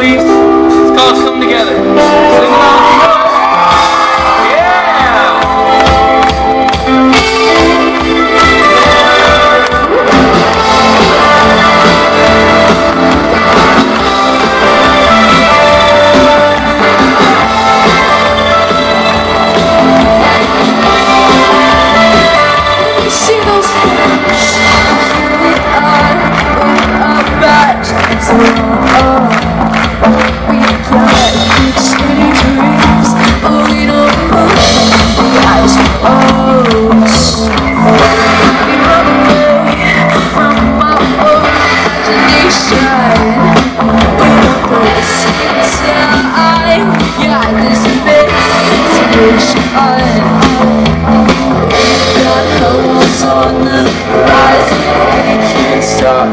release. It's called Come Together. Rise, I can't stop